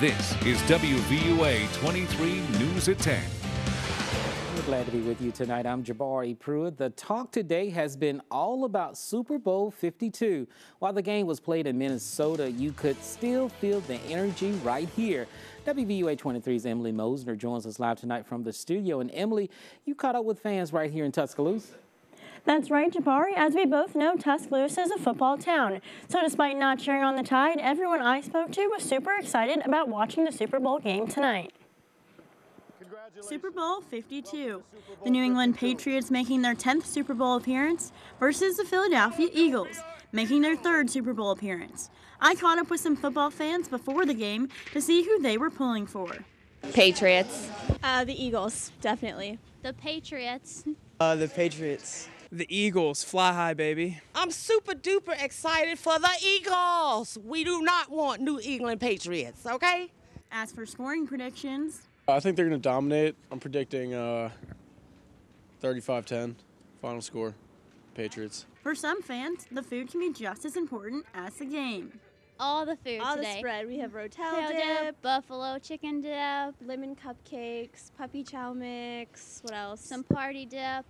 This is WVUA 23 News at 10. We're glad to be with you tonight. I'm Jabari Pruitt. The talk today has been all about Super Bowl 52. While the game was played in Minnesota, you could still feel the energy right here. WVUA 23's Emily Mosner joins us live tonight from the studio. And Emily, you caught up with fans right here in Tuscaloosa. That's right, Jabari. As we both know, Tuscaloosa is a football town. So despite not cheering on the Tide, everyone I spoke to was super excited about watching the Super Bowl game tonight. Super Bowl 52. The New England Patriots making their 10th Super Bowl appearance versus the Philadelphia Eagles making their third Super Bowl appearance. I caught up with some football fans before the game to see who they were pulling for. Patriots. Uh, the Eagles, definitely. The Patriots. Uh, the Patriots. The Eagles, fly high, baby. I'm super duper excited for the Eagles. We do not want New England Patriots, okay? As for scoring predictions, I think they're going to dominate. I'm predicting uh, 35-10 final score, Patriots. For some fans, the food can be just as important as the game. All the food All today. the spread. We have rotel Kale dip, dip, buffalo chicken dip, lemon cupcakes, puppy chow mix. What else? some party dip.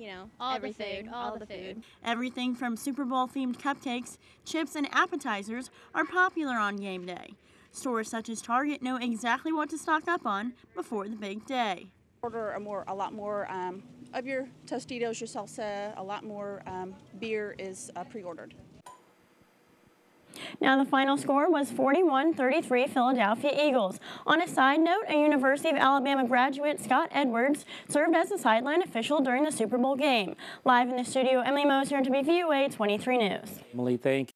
You know, all the everything. food, all the food. Everything from Super Bowl themed cupcakes, chips, and appetizers are popular on game day. Stores such as Target know exactly what to stock up on before the big day. Order a more, a lot more um, of your Tostitos, your salsa, a lot more um, beer is uh, pre-ordered. Now the final score was 41-33 Philadelphia Eagles. On a side note, a University of Alabama graduate, Scott Edwards, served as the sideline official during the Super Bowl game. Live in the studio, Emily Moser, WVUA 23 News. Emily, thank